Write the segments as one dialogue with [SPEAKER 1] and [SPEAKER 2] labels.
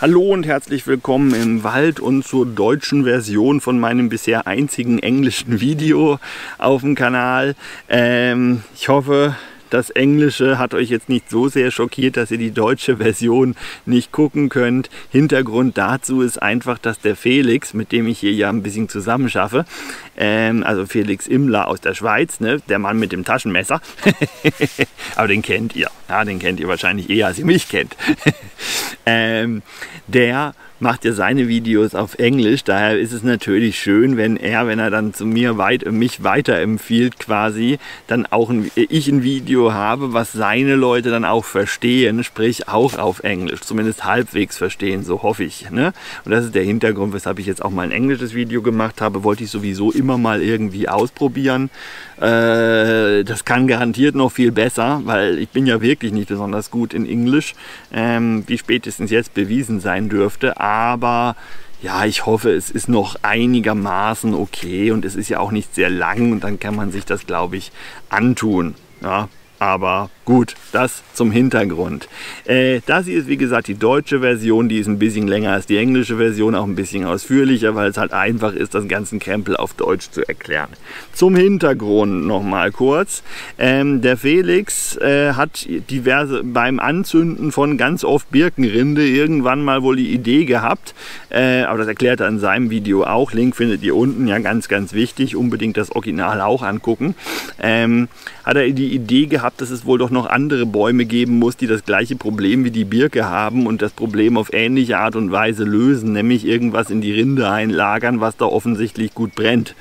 [SPEAKER 1] Hallo und herzlich willkommen im Wald und zur deutschen Version von meinem bisher einzigen englischen Video auf dem Kanal. Ähm, ich hoffe, das Englische hat euch jetzt nicht so sehr schockiert, dass ihr die deutsche Version nicht gucken könnt. Hintergrund dazu ist einfach, dass der Felix, mit dem ich hier ja ein bisschen zusammenschaffe, ähm, also Felix Immler aus der Schweiz, ne, der Mann mit dem Taschenmesser, aber den kennt ihr, ja, den kennt ihr wahrscheinlich eher, als ihr mich kennt, ähm, der macht ja seine Videos auf Englisch. Daher ist es natürlich schön, wenn er, wenn er dann zu mir weit, mich weiterempfiehlt quasi, dann auch ein, ich ein Video habe, was seine Leute dann auch verstehen, sprich auch auf Englisch, zumindest halbwegs verstehen, so hoffe ich. Ne? Und das ist der Hintergrund, weshalb ich jetzt auch mal ein englisches Video gemacht habe. Wollte ich sowieso immer mal irgendwie ausprobieren. Äh, das kann garantiert noch viel besser, weil ich bin ja wirklich nicht besonders gut in Englisch, ähm, wie spätestens jetzt bewiesen sein dürfte ja, ich hoffe, es ist noch einigermaßen okay und es ist ja auch nicht sehr lang und dann kann man sich das, glaube ich, antun. Ja, aber gut, das zum Hintergrund. Äh, das hier ist wie gesagt die deutsche Version, die ist ein bisschen länger als die englische Version, auch ein bisschen ausführlicher, weil es halt einfach ist, das ganzen Krempel auf Deutsch zu erklären. Zum Hintergrund nochmal kurz. Ähm, der Felix äh, hat diverse beim Anzünden von ganz oft Birkenrinde irgendwann mal wohl die Idee gehabt, äh, aber das erklärt er in seinem Video auch. Link findet ihr unten, ja ganz, ganz wichtig. Unbedingt das Original auch angucken. Ähm, hat er die Idee gehabt, dass es wohl doch noch andere Bäume geben muss, die das gleiche Problem wie die Birke haben und das Problem auf ähnliche Art und Weise lösen, nämlich irgendwas in die Rinde einlagern, was da offensichtlich gut brennt.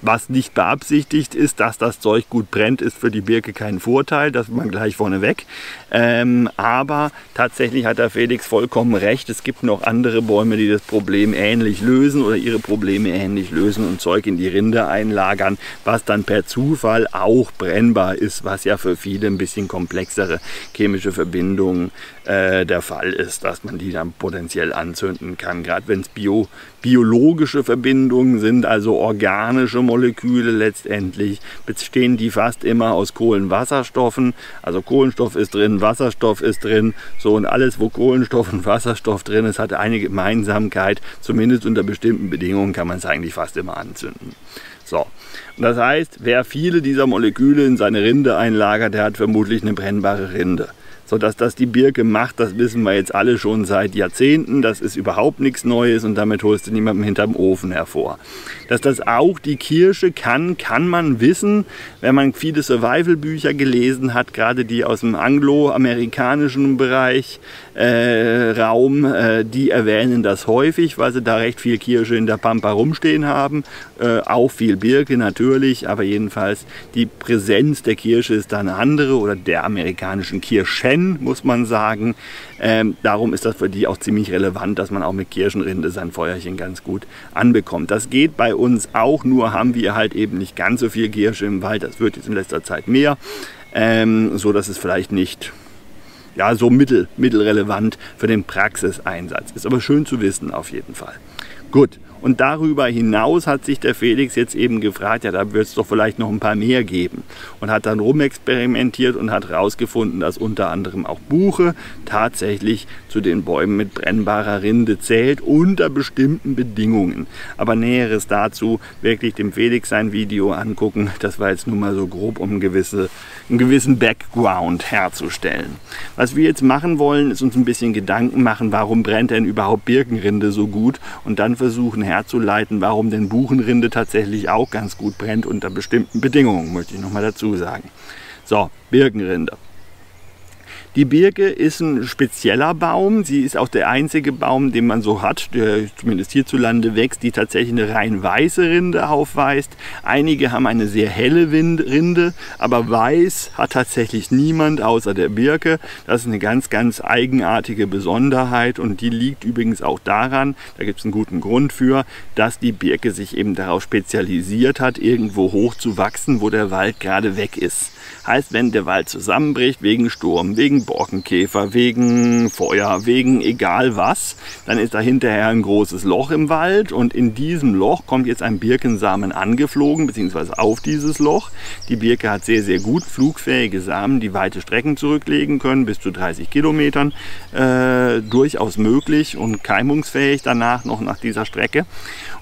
[SPEAKER 1] Was nicht beabsichtigt ist, dass das Zeug gut brennt, ist für die Birke kein Vorteil, das man gleich vorneweg. Ähm, aber tatsächlich hat der Felix vollkommen recht. Es gibt noch andere Bäume, die das Problem ähnlich lösen oder ihre Probleme ähnlich lösen und Zeug in die Rinde einlagern, was dann per Zufall auch brennbar ist, was ja für viele ein bisschen komplexere chemische Verbindungen äh, der Fall ist, dass man die dann potenziell anzünden kann. Gerade wenn es bio, biologische Verbindungen sind, also organische Moleküle letztendlich, bestehen die fast immer aus Kohlenwasserstoffen. Also Kohlenstoff ist drin, Wasserstoff ist drin, so und alles, wo Kohlenstoff und Wasserstoff drin ist, hat eine Gemeinsamkeit. Zumindest unter bestimmten Bedingungen kann man es eigentlich fast immer anzünden. So, und das heißt, wer viele dieser Moleküle in seine Rinde einlagert, der hat vermutlich eine brennbare Rinde. So dass das die Birke macht, das wissen wir jetzt alle schon seit Jahrzehnten. Das ist überhaupt nichts Neues und damit holst du niemanden hinterm Ofen hervor. Dass das auch die Kirsche kann, kann man wissen, wenn man viele Survival-Bücher gelesen hat, gerade die aus dem angloamerikanischen Bereich, äh, Raum, äh, die erwähnen das häufig, weil sie da recht viel Kirsche in der Pampa rumstehen haben. Äh, auch viel Birke natürlich, aber jedenfalls die Präsenz der Kirsche ist da eine andere oder der amerikanischen Kirschen, muss man sagen. Ähm, darum ist das für die auch ziemlich relevant, dass man auch mit Kirschenrinde sein Feuerchen ganz gut anbekommt. Das geht bei uns auch, nur haben wir halt eben nicht ganz so viel Kirsche im Wald. Das wird jetzt in letzter Zeit mehr, ähm, so dass es vielleicht nicht ja, so mittel, mittelrelevant für den Praxiseinsatz ist. Aber schön zu wissen auf jeden Fall. Gut, und darüber hinaus hat sich der Felix jetzt eben gefragt, ja, da wird es doch vielleicht noch ein paar mehr geben. Und hat dann rumexperimentiert und hat herausgefunden, dass unter anderem auch Buche tatsächlich zu den Bäumen mit brennbarer Rinde zählt, unter bestimmten Bedingungen. Aber Näheres dazu wirklich dem Felix sein Video angucken. Das war jetzt nur mal so grob, um gewisse, einen gewissen Background herzustellen. Was wir jetzt machen wollen, ist uns ein bisschen Gedanken machen, warum brennt denn überhaupt Birkenrinde so gut und dann versuchen herzuleiten, warum denn Buchenrinde tatsächlich auch ganz gut brennt unter bestimmten Bedingungen, möchte ich nochmal dazu sagen. So, Birkenrinde. Die Birke ist ein spezieller Baum. Sie ist auch der einzige Baum, den man so hat, der zumindest hierzulande wächst, die tatsächlich eine rein weiße Rinde aufweist. Einige haben eine sehr helle Rinde, aber weiß hat tatsächlich niemand außer der Birke. Das ist eine ganz, ganz eigenartige Besonderheit und die liegt übrigens auch daran, da gibt es einen guten Grund für, dass die Birke sich eben darauf spezialisiert hat, irgendwo hoch zu wachsen, wo der Wald gerade weg ist. Heißt, wenn der Wald zusammenbricht wegen Sturm, wegen Borkenkäfer, wegen Feuer, wegen egal was, dann ist da hinterher ein großes Loch im Wald und in diesem Loch kommt jetzt ein Birkensamen angeflogen, beziehungsweise auf dieses Loch. Die Birke hat sehr, sehr gut flugfähige Samen, die weite Strecken zurücklegen können, bis zu 30 Kilometern, äh, durchaus möglich und keimungsfähig danach noch nach dieser Strecke.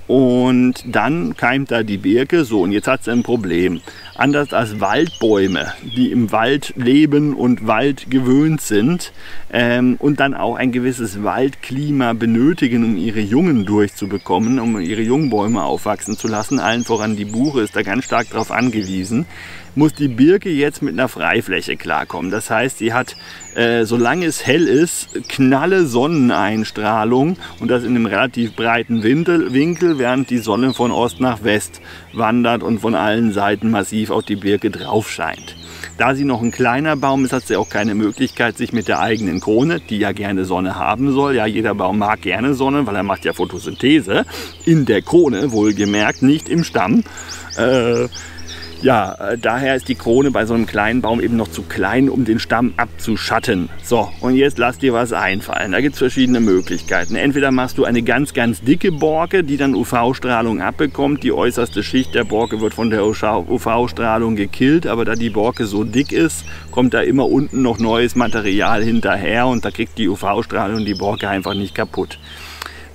[SPEAKER 1] Und dann keimt da die Birke. So, und jetzt hat sie ein Problem. Anders als Waldbäume, die im Wald leben und Wald gewöhnt sind ähm, und dann auch ein gewisses Waldklima benötigen, um ihre Jungen durchzubekommen, um ihre Jungbäume aufwachsen zu lassen. Allen voran die Buche ist da ganz stark darauf angewiesen muss die Birke jetzt mit einer Freifläche klarkommen. Das heißt, sie hat, äh, solange es hell ist, knalle Sonneneinstrahlung und das in einem relativ breiten Winkel, während die Sonne von Ost nach West wandert und von allen Seiten massiv auf die Birke drauf scheint. Da sie noch ein kleiner Baum ist, hat sie auch keine Möglichkeit, sich mit der eigenen Krone, die ja gerne Sonne haben soll, ja jeder Baum mag gerne Sonne, weil er macht ja Photosynthese, in der Krone wohlgemerkt, nicht im Stamm, äh, ja, äh, daher ist die Krone bei so einem kleinen Baum eben noch zu klein, um den Stamm abzuschatten. So, und jetzt lass dir was einfallen. Da gibt es verschiedene Möglichkeiten. Entweder machst du eine ganz, ganz dicke Borke, die dann UV-Strahlung abbekommt. Die äußerste Schicht der Borke wird von der UV-Strahlung gekillt, aber da die Borke so dick ist, kommt da immer unten noch neues Material hinterher und da kriegt die UV-Strahlung die Borke einfach nicht kaputt.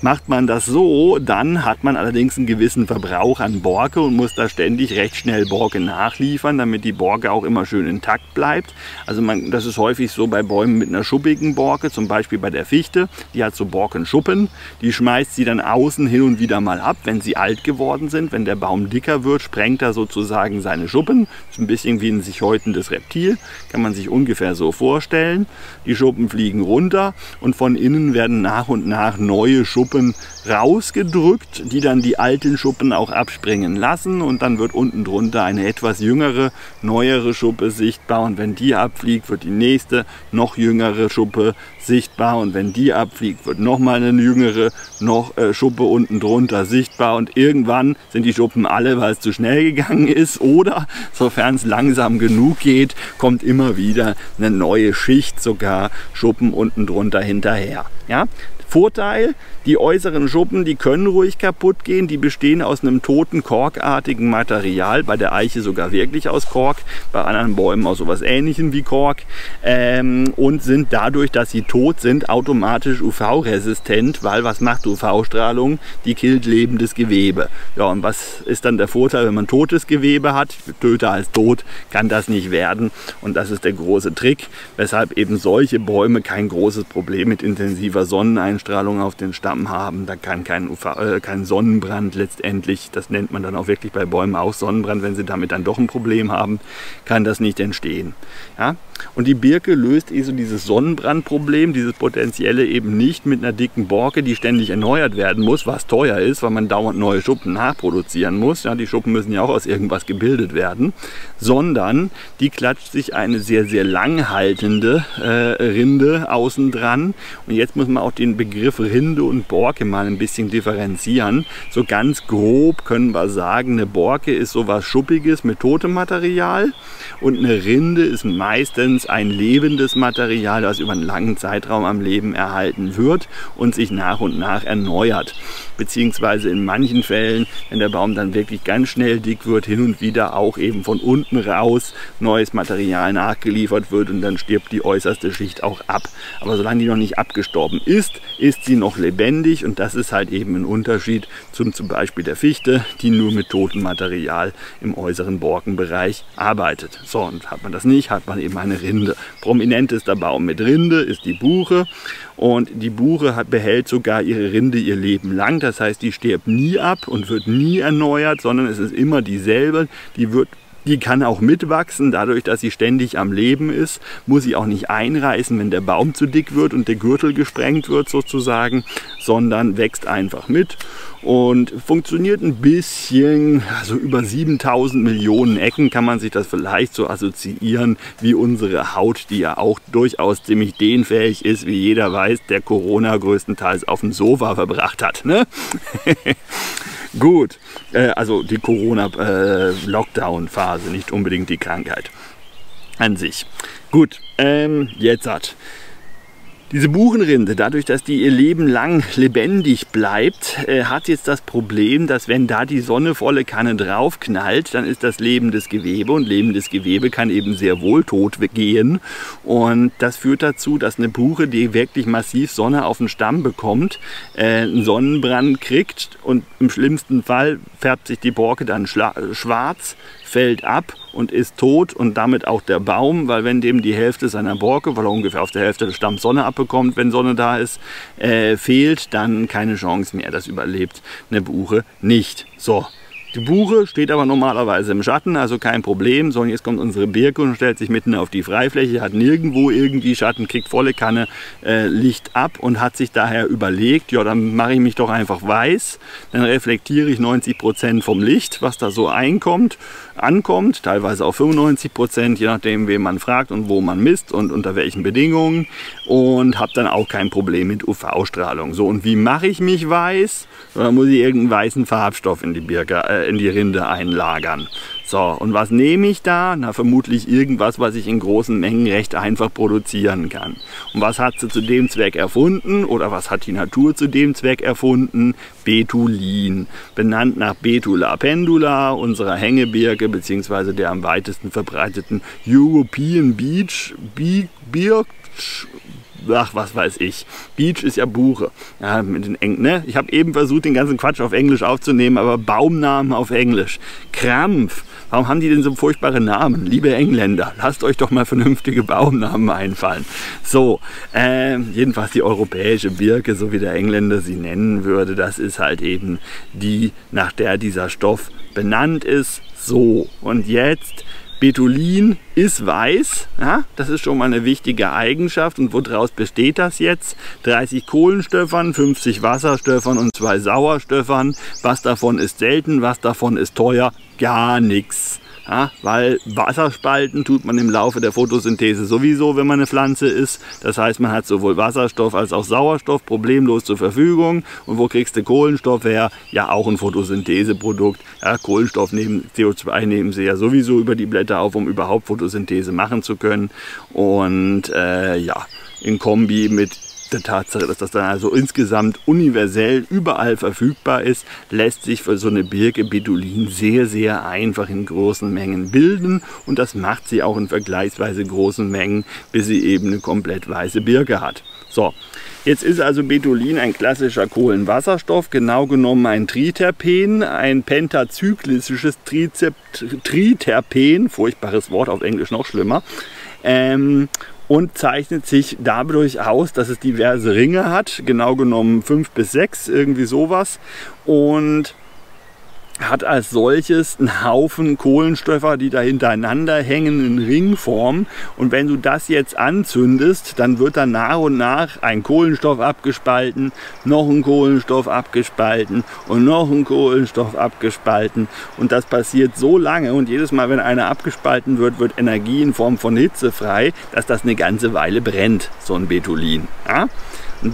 [SPEAKER 1] Macht man das so, dann hat man allerdings einen gewissen Verbrauch an Borke und muss da ständig recht schnell Borke nachliefern, damit die Borke auch immer schön intakt bleibt. Also man, das ist häufig so bei Bäumen mit einer schuppigen Borke, zum Beispiel bei der Fichte. Die hat so Borkenschuppen. Die schmeißt sie dann außen hin und wieder mal ab, wenn sie alt geworden sind. Wenn der Baum dicker wird, sprengt er sozusagen seine Schuppen. Ist ein bisschen wie ein sich häutendes Reptil. Kann man sich ungefähr so vorstellen. Die Schuppen fliegen runter und von innen werden nach und nach neue Schuppen Schuppen rausgedrückt, die dann die alten Schuppen auch abspringen lassen. Und dann wird unten drunter eine etwas jüngere, neuere Schuppe sichtbar. Und wenn die abfliegt, wird die nächste, noch jüngere Schuppe sichtbar. Und wenn die abfliegt, wird nochmal eine jüngere noch, äh, Schuppe unten drunter sichtbar. Und irgendwann sind die Schuppen alle, weil es zu schnell gegangen ist. Oder sofern es langsam genug geht, kommt immer wieder eine neue Schicht sogar Schuppen unten drunter hinterher. Ja? Vorteil, die äußeren Schuppen, die können ruhig kaputt gehen. Die bestehen aus einem toten, korkartigen Material. Bei der Eiche sogar wirklich aus Kork. Bei anderen Bäumen aus sowas ähnlichem wie Kork. Ähm, und sind dadurch, dass sie tot sind, automatisch UV-resistent. Weil was macht UV-Strahlung? Die killt lebendes Gewebe. Ja, und was ist dann der Vorteil, wenn man totes Gewebe hat? Töter als tot kann das nicht werden. Und das ist der große Trick, weshalb eben solche Bäume kein großes Problem mit intensiver Sonneneinstrahlung Sonneneinstrahlung auf den Stamm haben. Da kann kein, UV, äh, kein Sonnenbrand letztendlich, das nennt man dann auch wirklich bei Bäumen auch Sonnenbrand, wenn sie damit dann doch ein Problem haben, kann das nicht entstehen. Ja? Und die Birke löst eh so dieses Sonnenbrandproblem, dieses potenzielle eben nicht mit einer dicken Borke, die ständig erneuert werden muss, was teuer ist, weil man dauernd neue Schuppen nachproduzieren muss. Ja, die Schuppen müssen ja auch aus irgendwas gebildet werden, sondern die klatscht sich eine sehr, sehr langhaltende äh, Rinde außen dran. Und jetzt muss man auch den Begriff Rinde und Borke mal ein bisschen differenzieren. So ganz grob können wir sagen, eine Borke ist sowas Schuppiges mit totem Material und eine Rinde ist meistens ein lebendes Material, das über einen langen Zeitraum am Leben erhalten wird und sich nach und nach erneuert. Beziehungsweise in manchen Fällen, wenn der Baum dann wirklich ganz schnell dick wird, hin und wieder auch eben von unten raus neues Material nachgeliefert wird und dann stirbt die äußerste Schicht auch ab. Aber solange die noch nicht abgestorben ist, ist sie noch lebendig und das ist halt eben ein Unterschied zum zum Beispiel der Fichte, die nur mit totem Material im äußeren Borkenbereich arbeitet. So, und hat man das nicht, hat man eben eine Rinde. Prominentester Baum mit Rinde ist die Buche. Und die Buche hat, behält sogar ihre Rinde ihr Leben lang. Das heißt, die stirbt nie ab und wird nie erneuert, sondern es ist immer dieselbe. Die wird die kann auch mitwachsen, dadurch, dass sie ständig am Leben ist, muss sie auch nicht einreißen, wenn der Baum zu dick wird und der Gürtel gesprengt wird sozusagen, sondern wächst einfach mit und funktioniert ein bisschen, also über 7000 Millionen Ecken kann man sich das vielleicht so assoziieren wie unsere Haut, die ja auch durchaus ziemlich dehnfähig ist, wie jeder weiß, der Corona größtenteils auf dem Sofa verbracht hat. Ne? Gut, äh, also die Corona-Lockdown-Phase, äh, nicht unbedingt die Krankheit. an sich. Gut, ähm, jetzt hat. Diese Buchenrinde, dadurch, dass die ihr Leben lang lebendig bleibt, äh, hat jetzt das Problem, dass wenn da die Sonne volle Kanne draufknallt, dann ist das lebendes Gewebe und lebendes Gewebe kann eben sehr wohl tot gehen. Und das führt dazu, dass eine Buche, die wirklich massiv Sonne auf den Stamm bekommt, äh, einen Sonnenbrand kriegt und im schlimmsten Fall färbt sich die Borke dann schwarz, fällt ab und ist tot und damit auch der Baum, weil wenn dem die Hälfte seiner Borke, weil er ungefähr auf der Hälfte des Stamms Sonne abbekommt, wenn Sonne da ist, äh, fehlt, dann keine Chance mehr. Das überlebt eine Buche nicht. So, die Buche steht aber normalerweise im Schatten, also kein Problem. So, jetzt kommt unsere Birke und stellt sich mitten auf die Freifläche, hat nirgendwo irgendwie Schatten, kriegt volle Kanne äh, Licht ab und hat sich daher überlegt, ja, dann mache ich mich doch einfach weiß, dann reflektiere ich 90 Prozent vom Licht, was da so einkommt, ankommt, teilweise auch 95%, Prozent, je nachdem, wen man fragt und wo man misst und unter welchen Bedingungen und habe dann auch kein Problem mit UV-Strahlung. So, und wie mache ich mich weiß? Da muss ich irgendeinen weißen Farbstoff in die Birke, äh, in die Rinde einlagern. So, und was nehme ich da? Na, vermutlich irgendwas, was ich in großen Mengen recht einfach produzieren kann. Und was hat sie zu dem Zweck erfunden? Oder was hat die Natur zu dem Zweck erfunden? Betulin. Benannt nach Betula pendula, unserer Hängebirke, beziehungsweise der am weitesten verbreiteten European Beach, Birch, ach, was weiß ich. Beach ist ja Buche. Ja, mit den Eng ne? Ich habe eben versucht, den ganzen Quatsch auf Englisch aufzunehmen, aber Baumnamen auf Englisch. Krampf. Warum haben die denn so furchtbare Namen? Liebe Engländer, lasst euch doch mal vernünftige Baumnamen einfallen. So, äh, jedenfalls die europäische Birke, so wie der Engländer sie nennen würde, das ist halt eben die, nach der dieser Stoff benannt ist. So, und jetzt Betulin ist weiß, ja, das ist schon mal eine wichtige Eigenschaft. Und woraus besteht das jetzt? 30 Kohlenstoffern, 50 Wasserstoffern und 2 Sauerstoffern. Was davon ist selten, was davon ist teuer? Gar nichts. Ja, weil Wasserspalten tut man im Laufe der Photosynthese sowieso, wenn man eine Pflanze ist. Das heißt, man hat sowohl Wasserstoff als auch Sauerstoff problemlos zur Verfügung. Und wo kriegst du Kohlenstoff her? Ja, auch ein Photosyntheseprodukt. Ja, Kohlenstoff nehmen, CO2 nehmen sie ja sowieso über die Blätter auf, um überhaupt Photosynthese machen zu können. Und äh, ja, in Kombi mit der Tatsache, dass das dann also insgesamt universell überall verfügbar ist, lässt sich für so eine Birke Bedulin sehr, sehr einfach in großen Mengen bilden und das macht sie auch in vergleichsweise großen Mengen, bis sie eben eine komplett weiße Birke hat. So, Jetzt ist also Betulin ein klassischer Kohlenwasserstoff, genau genommen ein Triterpen, ein pentazyklisches Triterpen, furchtbares Wort auf Englisch noch schlimmer. Ähm, und zeichnet sich dadurch aus, dass es diverse Ringe hat, genau genommen fünf bis sechs, irgendwie sowas. Und hat als solches einen Haufen Kohlenstoffe, die da hintereinander hängen in Ringform. Und wenn du das jetzt anzündest, dann wird dann nach und nach ein Kohlenstoff abgespalten, noch ein Kohlenstoff abgespalten und noch ein Kohlenstoff abgespalten. Und das passiert so lange und jedes Mal, wenn einer abgespalten wird, wird Energie in Form von Hitze frei, dass das eine ganze Weile brennt, so ein Betulin. Ja?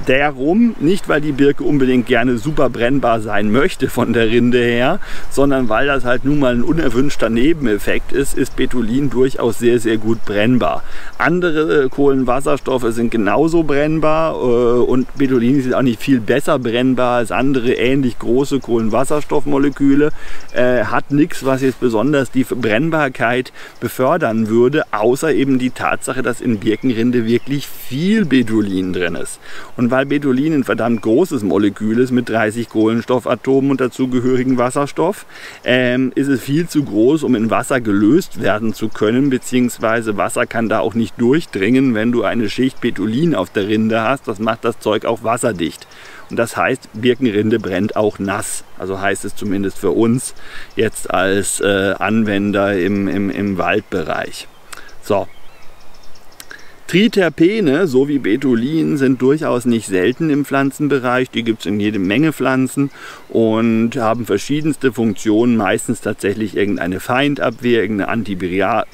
[SPEAKER 1] Darum, nicht weil die Birke unbedingt gerne super brennbar sein möchte von der Rinde her, sondern weil das halt nun mal ein unerwünschter Nebeneffekt ist, ist Betulin durchaus sehr, sehr gut brennbar. Andere äh, Kohlenwasserstoffe sind genauso brennbar äh, und Betulin ist auch nicht viel besser brennbar als andere ähnlich große Kohlenwasserstoffmoleküle, äh, hat nichts, was jetzt besonders die Brennbarkeit befördern würde, außer eben die Tatsache, dass in Birkenrinde wirklich viel Betulin drin ist. Und weil Betulin ein verdammt großes Molekül ist mit 30 Kohlenstoffatomen und dazugehörigen Wasserstoff, ähm, ist es viel zu groß, um in Wasser gelöst werden zu können, beziehungsweise Wasser kann da auch nicht durchdringen, wenn du eine Schicht Betulin auf der Rinde hast. Das macht das Zeug auch wasserdicht. Und das heißt, Birkenrinde brennt auch nass. Also heißt es zumindest für uns jetzt als äh, Anwender im, im, im Waldbereich. So, Triterpene sowie Betulin sind durchaus nicht selten im Pflanzenbereich. Die gibt es in jede Menge Pflanzen und haben verschiedenste Funktionen, meistens tatsächlich irgendeine Feindabwehr, irgendeine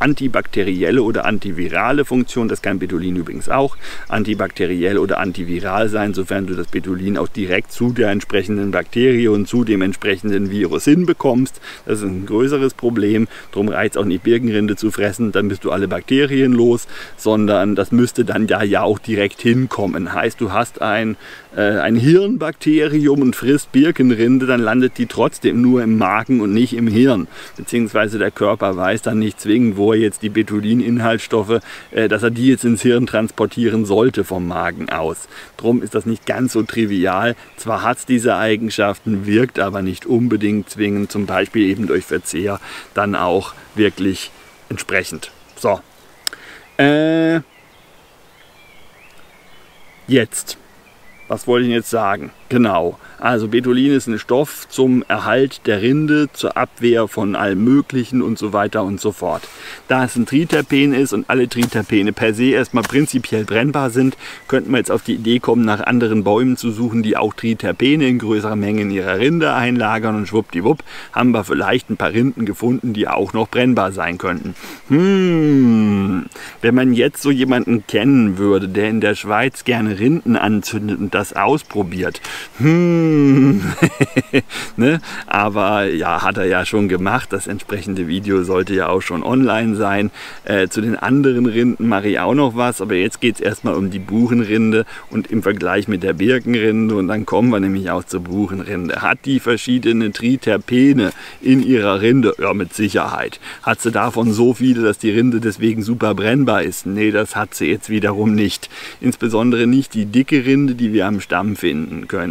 [SPEAKER 1] antibakterielle oder antivirale Funktion. Das kann Betulin übrigens auch antibakteriell oder antiviral sein, sofern du das Betulin auch direkt zu der entsprechenden Bakterie und zu dem entsprechenden Virus hinbekommst. Das ist ein größeres Problem. Darum reicht es auch nicht, Birkenrinde zu fressen, dann bist du alle Bakterien los, sondern das müsste dann ja, ja auch direkt hinkommen. Heißt, du hast ein, äh, ein Hirnbakterium und frisst Birkenrinde, dann landet die trotzdem nur im Magen und nicht im Hirn. Beziehungsweise der Körper weiß dann nicht zwingend, wo er jetzt die Betulin-Inhaltsstoffe, äh, dass er die jetzt ins Hirn transportieren sollte vom Magen aus. Drum ist das nicht ganz so trivial. Zwar hat es diese Eigenschaften, wirkt aber nicht unbedingt zwingend, zum Beispiel eben durch Verzehr, dann auch wirklich entsprechend. So, äh, jetzt. Was wollte ich jetzt sagen? Genau. Also Betulin ist ein Stoff zum Erhalt der Rinde, zur Abwehr von allem Möglichen und so weiter und so fort. Da es ein Triterpen ist und alle Triterpene per se erstmal prinzipiell brennbar sind, könnten wir jetzt auf die Idee kommen, nach anderen Bäumen zu suchen, die auch Triterpene in größerer Menge in ihrer Rinde einlagern und schwuppdiwupp haben wir vielleicht ein paar Rinden gefunden, die auch noch brennbar sein könnten. Hm, wenn man jetzt so jemanden kennen würde, der in der Schweiz gerne Rinden anzündet und das ausprobiert, hm, ne? Aber ja, hat er ja schon gemacht. Das entsprechende Video sollte ja auch schon online sein. Äh, zu den anderen Rinden mache ich auch noch was, aber jetzt geht es erstmal um die Buchenrinde und im Vergleich mit der Birkenrinde und dann kommen wir nämlich auch zur Buchenrinde. Hat die verschiedene Triterpene in ihrer Rinde? Ja, mit Sicherheit. Hat sie davon so viele, dass die Rinde deswegen super brennbar ist? Nee, das hat sie jetzt wiederum nicht. Insbesondere nicht die dicke Rinde, die wir am Stamm finden können.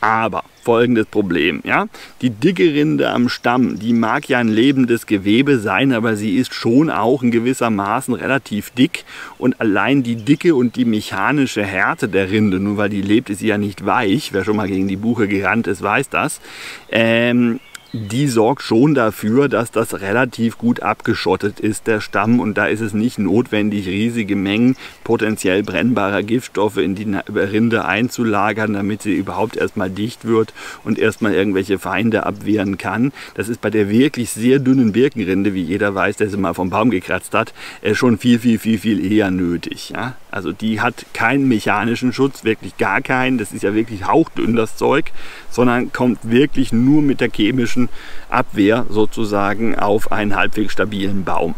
[SPEAKER 1] Aber folgendes Problem, ja? Die dicke Rinde am Stamm, die mag ja ein lebendes Gewebe sein, aber sie ist schon auch in gewissermaßen relativ dick. Und allein die Dicke und die mechanische Härte der Rinde, nur weil die lebt, ist sie ja nicht weich, wer schon mal gegen die Buche gerannt ist, weiß das, ähm, die sorgt schon dafür, dass das relativ gut abgeschottet ist, der Stamm. Und da ist es nicht notwendig, riesige Mengen potenziell brennbarer Giftstoffe in die Rinde einzulagern, damit sie überhaupt erstmal dicht wird und erstmal irgendwelche Feinde abwehren kann. Das ist bei der wirklich sehr dünnen Birkenrinde, wie jeder weiß, der sie mal vom Baum gekratzt hat, äh, schon viel, viel, viel, viel eher nötig. Ja? Also die hat keinen mechanischen Schutz, wirklich gar keinen. Das ist ja wirklich hauchdünn, das Zeug, sondern kommt wirklich nur mit der chemischen Abwehr sozusagen auf einen halbwegs stabilen Baum.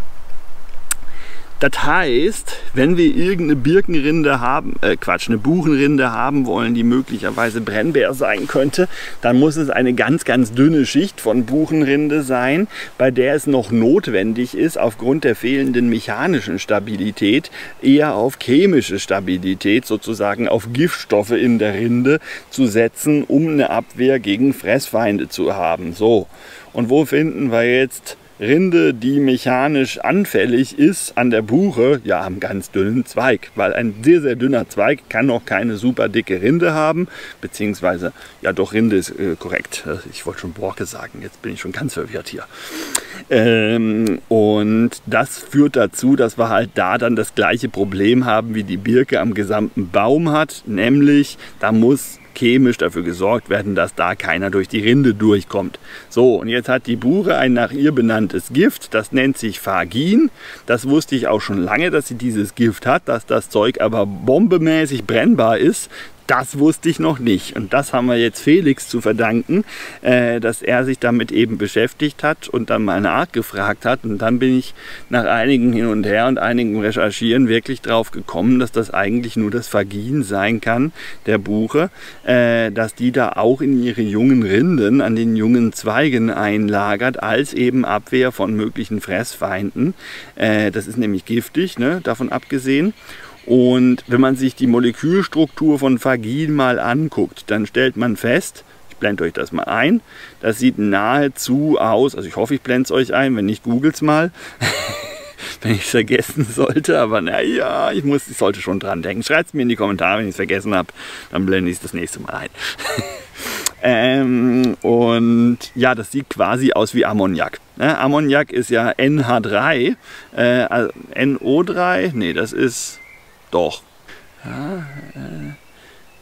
[SPEAKER 1] Das heißt, wenn wir irgendeine Birkenrinde haben, äh Quatsch, eine Buchenrinde haben wollen, die möglicherweise brennbar sein könnte, dann muss es eine ganz, ganz dünne Schicht von Buchenrinde sein, bei der es noch notwendig ist, aufgrund der fehlenden mechanischen Stabilität eher auf chemische Stabilität, sozusagen auf Giftstoffe in der Rinde zu setzen, um eine Abwehr gegen Fressfeinde zu haben. So, und wo finden wir jetzt Rinde, die mechanisch anfällig ist an der Buche, ja, am ganz dünnen Zweig. Weil ein sehr, sehr dünner Zweig kann noch keine super dicke Rinde haben. Beziehungsweise, ja doch, Rinde ist äh, korrekt. Ich wollte schon Borke sagen, jetzt bin ich schon ganz verwirrt hier. Ähm, und das führt dazu, dass wir halt da dann das gleiche Problem haben, wie die Birke am gesamten Baum hat. Nämlich, da muss chemisch dafür gesorgt werden, dass da keiner durch die Rinde durchkommt. So, und jetzt hat die Buche ein nach ihr benanntes Gift, das nennt sich Phagin. Das wusste ich auch schon lange, dass sie dieses Gift hat, dass das Zeug aber bombemäßig brennbar ist. Das wusste ich noch nicht. Und das haben wir jetzt Felix zu verdanken, äh, dass er sich damit eben beschäftigt hat und dann mal nachgefragt hat. Und dann bin ich nach einigen Hin und Her und einigen Recherchieren wirklich drauf gekommen, dass das eigentlich nur das Vagin sein kann, der Buche, äh, dass die da auch in ihre jungen Rinden an den jungen Zweigen einlagert, als eben Abwehr von möglichen Fressfeinden. Äh, das ist nämlich giftig, ne, davon abgesehen. Und wenn man sich die Molekülstruktur von Phagin mal anguckt, dann stellt man fest, ich blende euch das mal ein, das sieht nahezu aus, also ich hoffe, ich blende es euch ein, wenn nicht, googelt es mal, wenn ich es vergessen sollte, aber naja, ich, muss, ich sollte schon dran denken. Schreibt es mir in die Kommentare, wenn ich es vergessen habe, dann blende ich es das nächste Mal ein. Ähm, und ja, das sieht quasi aus wie Ammoniak. Ne? Ammoniak ist ja NH3, äh, also NO3, nee, das ist doch. Ja, äh,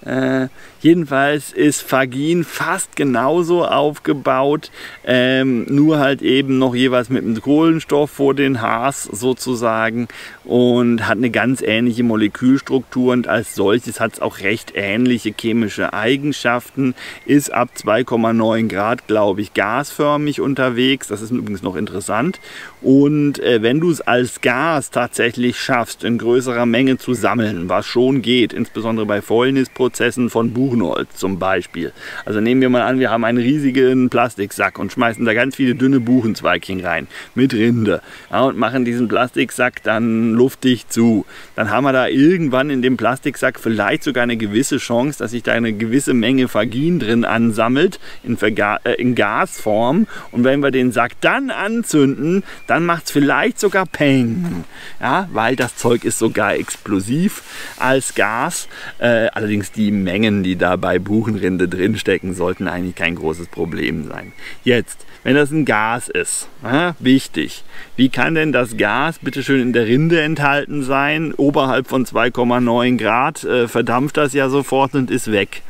[SPEAKER 1] äh, jedenfalls ist Fagin fast genauso aufgebaut, ähm, nur halt eben noch jeweils mit dem Kohlenstoff vor den Haars sozusagen und hat eine ganz ähnliche Molekülstruktur und als solches hat es auch recht ähnliche chemische Eigenschaften, ist ab 2,9 Grad glaube ich gasförmig unterwegs, das ist übrigens noch interessant und äh, wenn du es als Gas tatsächlich schaffst, in größerer Menge zu sammeln, was schon geht, insbesondere bei Fäulnisprozessen von Buchenholz zum Beispiel. Also nehmen wir mal an, wir haben einen riesigen Plastiksack und schmeißen da ganz viele dünne Buchenzweigchen rein mit Rinde ja, und machen diesen Plastiksack dann luftig zu. Dann haben wir da irgendwann in dem Plastiksack vielleicht sogar eine gewisse Chance, dass sich da eine gewisse Menge Fagin drin ansammelt in, Verga äh, in Gasform. Und wenn wir den Sack dann anzünden, dann macht es vielleicht sogar Peng. Ja, weil das Zeug ist sogar explosiv als Gas. Äh, allerdings die Mengen, die da bei Buchenrinde drinstecken, sollten eigentlich kein großes Problem sein. Jetzt, wenn das ein Gas ist, ja, wichtig, wie kann denn das Gas bitte schön in der Rinde enthalten sein? Oberhalb von 2,9 Grad äh, verdampft das ja sofort und ist weg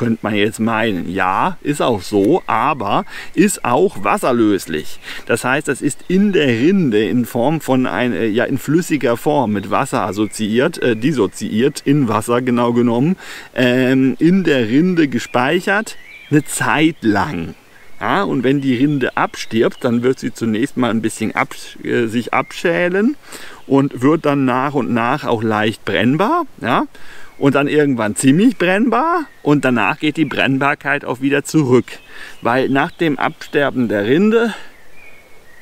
[SPEAKER 1] könnte man jetzt meinen. Ja, ist auch so, aber ist auch wasserlöslich. Das heißt, das ist in der Rinde in Form von ein, äh, ja in flüssiger Form mit Wasser assoziiert, äh, dissoziiert, in Wasser genau genommen, ähm, in der Rinde gespeichert, eine Zeit lang. Ja, und wenn die Rinde abstirbt, dann wird sie zunächst mal ein bisschen ab, äh, sich abschälen und wird dann nach und nach auch leicht brennbar. Ja? und dann irgendwann ziemlich brennbar und danach geht die Brennbarkeit auch wieder zurück, weil nach dem Absterben der Rinde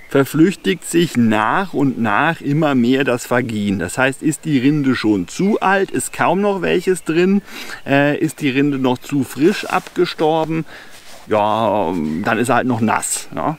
[SPEAKER 1] verflüchtigt sich nach und nach immer mehr das Fagin. Das heißt, ist die Rinde schon zu alt, ist kaum noch welches drin, äh, ist die Rinde noch zu frisch abgestorben, ja, dann ist er halt noch nass. Ja.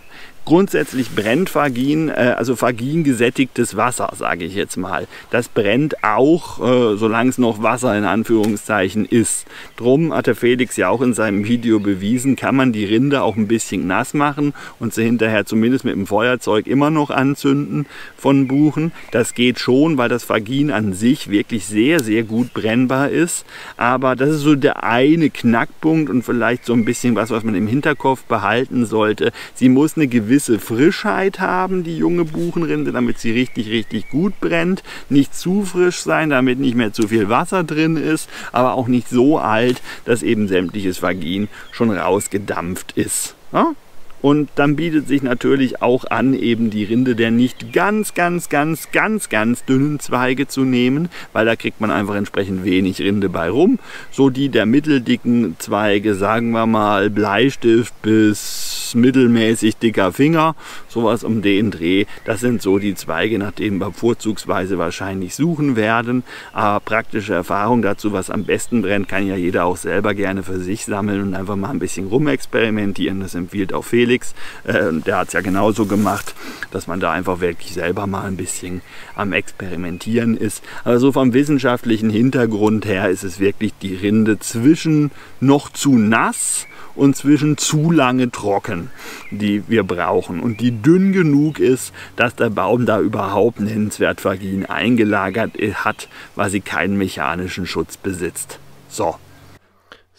[SPEAKER 1] Grundsätzlich brennt Fagin, äh, also Fagin gesättigtes Wasser, sage ich jetzt mal. Das brennt auch, äh, solange es noch Wasser in Anführungszeichen ist. Drum hat der Felix ja auch in seinem Video bewiesen, kann man die Rinde auch ein bisschen nass machen und sie hinterher zumindest mit dem Feuerzeug immer noch anzünden von Buchen. Das geht schon, weil das Fagin an sich wirklich sehr, sehr gut brennbar ist. Aber das ist so der eine Knackpunkt und vielleicht so ein bisschen was, was man im Hinterkopf behalten sollte. Sie muss eine gewisse gewisse Frischheit haben, die junge Buchenrinde, damit sie richtig, richtig gut brennt. Nicht zu frisch sein, damit nicht mehr zu viel Wasser drin ist, aber auch nicht so alt, dass eben sämtliches Vagin schon rausgedampft ist. Ja? Und dann bietet sich natürlich auch an, eben die Rinde der nicht ganz, ganz, ganz, ganz, ganz dünnen Zweige zu nehmen, weil da kriegt man einfach entsprechend wenig Rinde bei rum. So die der mitteldicken Zweige, sagen wir mal Bleistift bis mittelmäßig dicker Finger, sowas um den Dreh. Das sind so die Zweige, nach denen wir vorzugsweise wahrscheinlich suchen werden. Aber praktische Erfahrung dazu, was am besten brennt, kann ja jeder auch selber gerne für sich sammeln und einfach mal ein bisschen rumexperimentieren. Das empfiehlt auch Felix. Felix, äh, der hat es ja genauso gemacht, dass man da einfach wirklich selber mal ein bisschen am Experimentieren ist. Aber so vom wissenschaftlichen Hintergrund her ist es wirklich die Rinde zwischen noch zu nass und zwischen zu lange trocken, die wir brauchen und die dünn genug ist, dass der Baum da überhaupt nennenswert Vagin eingelagert hat, weil sie keinen mechanischen Schutz besitzt. So,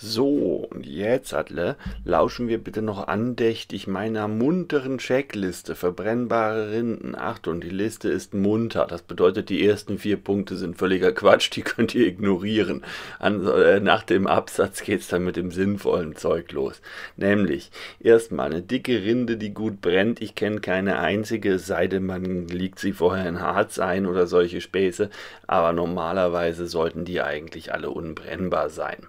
[SPEAKER 1] so, und jetzt, Adle, lauschen wir bitte noch andächtig meiner munteren Checkliste. Verbrennbare Rinden. Achtung, die Liste ist munter. Das bedeutet, die ersten vier Punkte sind völliger Quatsch, die könnt ihr ignorieren. An, äh, nach dem Absatz geht's dann mit dem sinnvollen Zeug los. Nämlich, erstmal eine dicke Rinde, die gut brennt. Ich kenne keine einzige, sei denn man liegt sie vorher in Harz ein oder solche Späße. Aber normalerweise sollten die eigentlich alle unbrennbar sein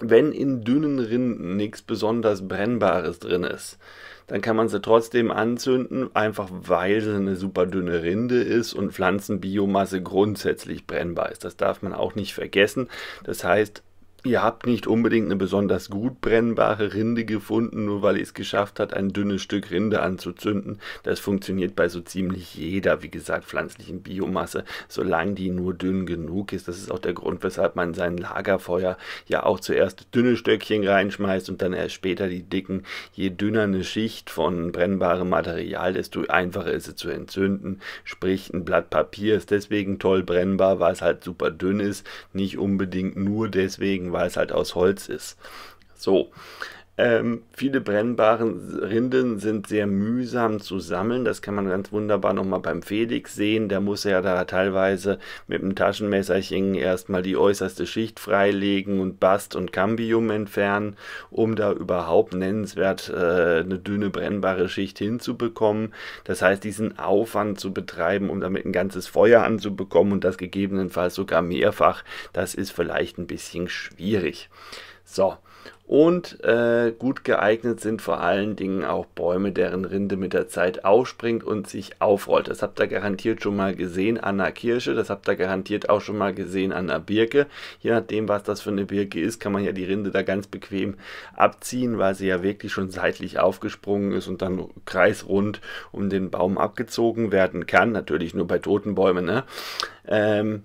[SPEAKER 1] wenn in dünnen Rinden nichts besonders Brennbares drin ist, dann kann man sie trotzdem anzünden, einfach weil sie eine super dünne Rinde ist und Pflanzenbiomasse grundsätzlich brennbar ist. Das darf man auch nicht vergessen. Das heißt, Ihr habt nicht unbedingt eine besonders gut brennbare Rinde gefunden, nur weil ihr es geschafft hat, ein dünnes Stück Rinde anzuzünden. Das funktioniert bei so ziemlich jeder, wie gesagt, pflanzlichen Biomasse, solange die nur dünn genug ist. Das ist auch der Grund, weshalb man sein Lagerfeuer ja auch zuerst dünne Stöckchen reinschmeißt und dann erst später die dicken. Je dünner eine Schicht von brennbarem Material, desto einfacher ist es zu entzünden. Sprich, ein Blatt Papier ist deswegen toll brennbar, weil es halt super dünn ist, nicht unbedingt nur deswegen, weil es halt aus Holz ist. So. Ähm, viele brennbare Rinden sind sehr mühsam zu sammeln. Das kann man ganz wunderbar nochmal beim Felix sehen. Der muss ja da teilweise mit einem Taschenmesserchen erstmal die äußerste Schicht freilegen und Bast und Cambium entfernen, um da überhaupt nennenswert äh, eine dünne brennbare Schicht hinzubekommen. Das heißt, diesen Aufwand zu betreiben, um damit ein ganzes Feuer anzubekommen und das gegebenenfalls sogar mehrfach, das ist vielleicht ein bisschen schwierig. So, und äh, gut geeignet sind vor allen Dingen auch Bäume, deren Rinde mit der Zeit aufspringt und sich aufrollt. Das habt ihr garantiert schon mal gesehen an einer Kirsche, das habt ihr garantiert auch schon mal gesehen an einer Birke. Je nachdem, was das für eine Birke ist, kann man ja die Rinde da ganz bequem abziehen, weil sie ja wirklich schon seitlich aufgesprungen ist und dann kreisrund um den Baum abgezogen werden kann. Natürlich nur bei toten Bäumen. Ne? Ähm,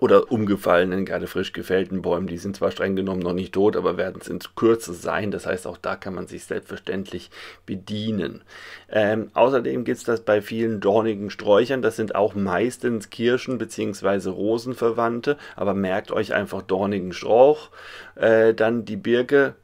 [SPEAKER 1] oder umgefallenen, gerade frisch gefällten Bäumen. Die sind zwar streng genommen noch nicht tot, aber werden es in Kürze sein. Das heißt, auch da kann man sich selbstverständlich bedienen. Ähm, außerdem gibt es das bei vielen dornigen Sträuchern. Das sind auch meistens Kirschen bzw. Rosenverwandte. Aber merkt euch einfach dornigen Strauch. Äh, dann die Birke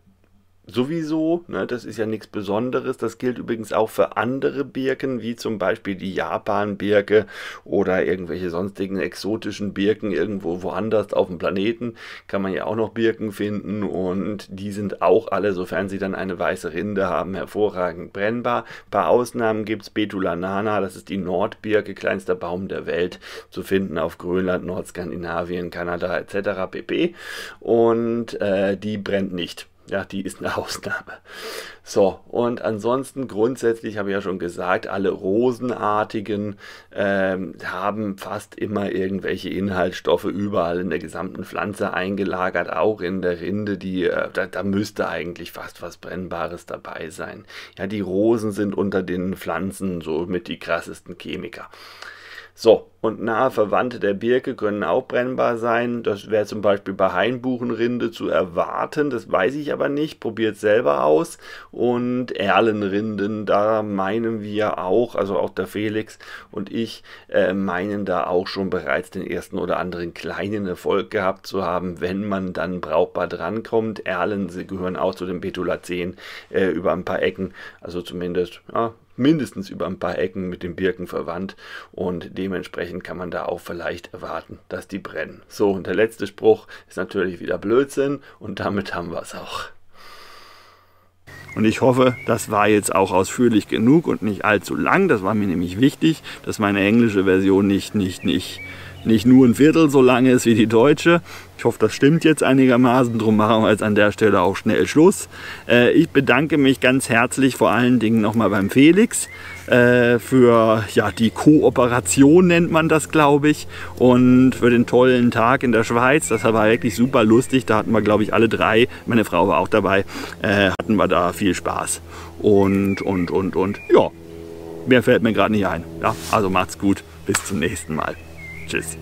[SPEAKER 1] sowieso. Ne, das ist ja nichts Besonderes. Das gilt übrigens auch für andere Birken, wie zum Beispiel die Japan-Birke oder irgendwelche sonstigen exotischen Birken irgendwo woanders auf dem Planeten. Kann man ja auch noch Birken finden und die sind auch alle, sofern sie dann eine weiße Rinde haben, hervorragend brennbar. Ein paar Ausnahmen gibt es Betula nana, das ist die Nordbirke, kleinster Baum der Welt, zu finden auf Grönland, Nordskandinavien, Kanada etc. pp. Und äh, die brennt nicht. Ja, die ist eine Ausnahme. So, und ansonsten grundsätzlich habe ich ja schon gesagt, alle Rosenartigen ähm, haben fast immer irgendwelche Inhaltsstoffe überall in der gesamten Pflanze eingelagert, auch in der Rinde, die, äh, da, da müsste eigentlich fast was Brennbares dabei sein. Ja, die Rosen sind unter den Pflanzen so mit die krassesten Chemiker. So, und nahe Verwandte der Birke können auch brennbar sein. Das wäre zum Beispiel bei Hainbuchenrinde zu erwarten. Das weiß ich aber nicht. Probiert selber aus. Und Erlenrinden, da meinen wir auch, also auch der Felix und ich, äh, meinen da auch schon bereits den ersten oder anderen kleinen Erfolg gehabt zu haben, wenn man dann brauchbar drankommt. Erlen, sie gehören auch zu den Petulaceen äh, über ein paar Ecken. Also zumindest, ja, mindestens über ein paar Ecken mit den Birken verwandt und dementsprechend kann man da auch vielleicht erwarten, dass die brennen. So, und der letzte Spruch ist natürlich wieder Blödsinn und damit haben wir es auch. Und ich hoffe, das war jetzt auch ausführlich genug und nicht allzu lang. Das war mir nämlich wichtig, dass meine englische Version nicht, nicht, nicht nicht nur ein Viertel so lang ist wie die deutsche. Ich hoffe, das stimmt jetzt einigermaßen. Darum machen wir jetzt an der Stelle auch schnell Schluss. Äh, ich bedanke mich ganz herzlich vor allen Dingen nochmal beim Felix äh, für ja, die Kooperation, nennt man das, glaube ich. Und für den tollen Tag in der Schweiz. Das war wirklich super lustig. Da hatten wir, glaube ich, alle drei, meine Frau war auch dabei, äh, hatten wir da viel Spaß. Und, und, und, und, ja, mehr fällt mir gerade nicht ein. Ja, also macht's gut. Bis zum nächsten Mal. Tschüss.